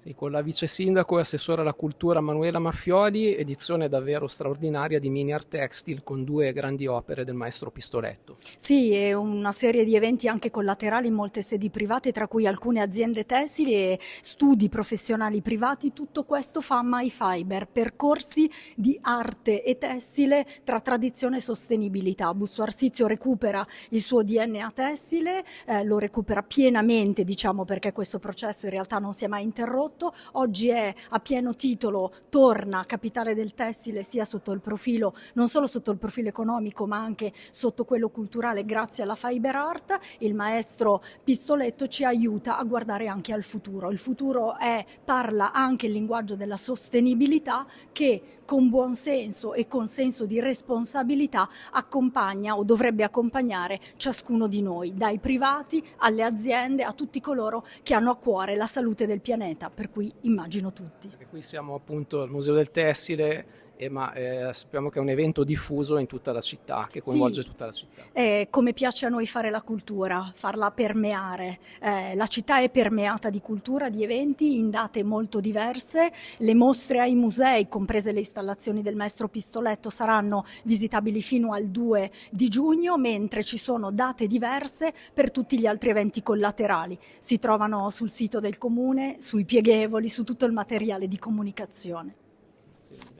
Sì, con la vice sindaco e assessore alla cultura Manuela Maffioli, edizione davvero straordinaria di Mini Art Textile con due grandi opere del maestro Pistoletto. Sì, e una serie di eventi anche collaterali in molte sedi private, tra cui alcune aziende tessili e studi professionali privati. Tutto questo fa My Fiber, percorsi di arte e tessile tra tradizione e sostenibilità. Busto Arsizio recupera il suo DNA tessile, eh, lo recupera pienamente, diciamo, perché questo processo in realtà non si è mai interrotto prodotto, oggi è a pieno titolo, torna capitale del tessile sia sotto il profilo, non solo sotto il profilo economico ma anche sotto quello culturale grazie alla Fiber Art, il maestro Pistoletto ci aiuta a guardare anche al futuro, il futuro è, parla anche il linguaggio della sostenibilità che con buon senso e con senso di responsabilità accompagna o dovrebbe accompagnare ciascuno di noi, dai privati alle aziende, a tutti coloro che hanno a cuore la salute del pianeta, per cui immagino tutti. Qui siamo appunto al Museo del Tessile, eh, ma eh, sappiamo che è un evento diffuso in tutta la città, che coinvolge sì. tutta la città. Eh, come piace a noi fare la cultura, farla permeare. Eh, la città è permeata di cultura, di eventi in date molto diverse. Le mostre ai musei, comprese le installazioni del maestro Pistoletto, saranno visitabili fino al 2 di giugno, mentre ci sono date diverse per tutti gli altri eventi collaterali. Si trovano sul sito del comune, sui pieghevoli, su tutto il materiale di comunicazione. Grazie